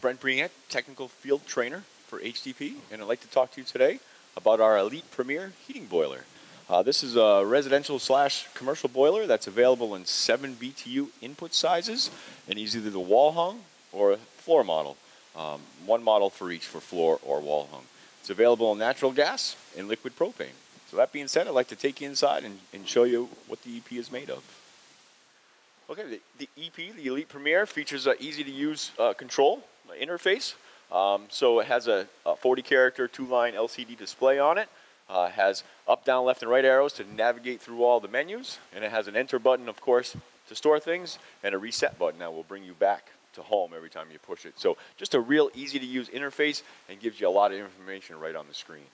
Brent Briant, Technical Field Trainer for HTP, and I'd like to talk to you today about our Elite Premier heating boiler. Uh, this is a residential slash commercial boiler that's available in 7 BTU input sizes and is either the wall hung or a floor model. Um, one model for each for floor or wall hung. It's available in natural gas and liquid propane. So that being said, I'd like to take you inside and, and show you what the EP is made of. Okay, the, the EP, the Elite Premier, features an easy to use uh, control interface. Um, so it has a, a 40 character two line LCD display on it. Uh, has up, down, left, and right arrows to navigate through all the menus. And it has an enter button, of course, to store things, and a reset button that will bring you back to home every time you push it. So just a real easy to use interface and gives you a lot of information right on the screen.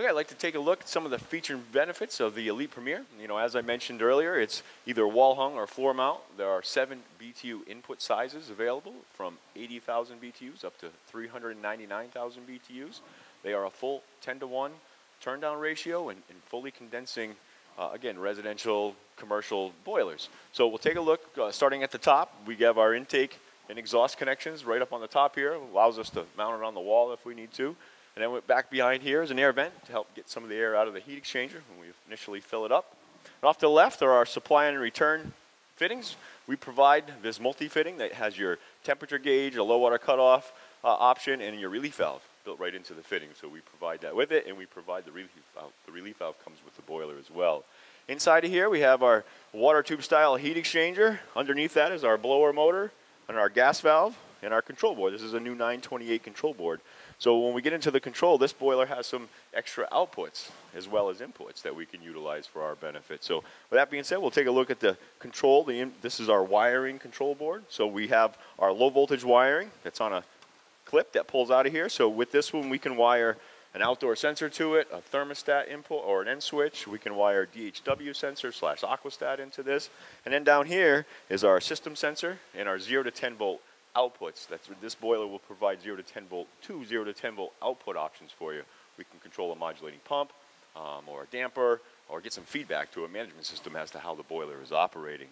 Okay, I'd like to take a look at some of the feature and benefits of the Elite Premier. You know, as I mentioned earlier, it's either wall hung or floor mount. There are seven BTU input sizes available from 80,000 BTUs up to 399,000 BTUs. They are a full 10 to 1 turn down ratio and, and fully condensing, uh, again, residential, commercial boilers. So we'll take a look, uh, starting at the top, we have our intake and exhaust connections right up on the top here. Allows us to mount it on the wall if we need to. And then back behind here is an air vent to help get some of the air out of the heat exchanger when we initially fill it up. And off to the left are our supply and return fittings. We provide this multi-fitting that has your temperature gauge, a low water cutoff uh, option, and your relief valve built right into the fitting. So we provide that with it, and we provide the relief valve. The relief valve comes with the boiler as well. Inside of here, we have our water tube style heat exchanger. Underneath that is our blower motor and our gas valve and our control board. This is a new 928 control board. So when we get into the control, this boiler has some extra outputs as well as inputs that we can utilize for our benefit. So with that being said, we'll take a look at the control. The in, this is our wiring control board. So we have our low voltage wiring that's on a clip that pulls out of here. So with this one, we can wire an outdoor sensor to it, a thermostat input or an end switch. We can wire DHW sensor slash aquastat into this. And then down here is our system sensor and our 0 to 10 volt outputs. That's this boiler will provide 0 to 10 volt, two 0 to 10 volt output options for you. We can control a modulating pump um, or a damper or get some feedback to a management system as to how the boiler is operating.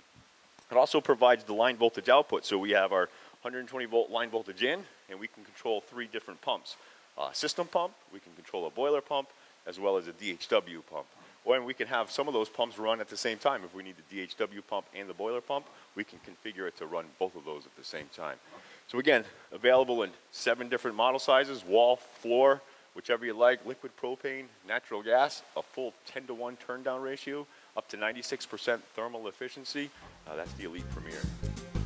It also provides the line voltage output. So we have our 120 volt line voltage in and we can control three different pumps. Uh, system pump, we can control a boiler pump, as well as a DHW pump. Or we can have some of those pumps run at the same time. If we need the DHW pump and the boiler pump, we can configure it to run both of those at the same time. So again, available in seven different model sizes, wall, floor, whichever you like, liquid propane, natural gas, a full 10 to 1 turn down ratio, up to 96% thermal efficiency. Uh, that's the Elite Premier.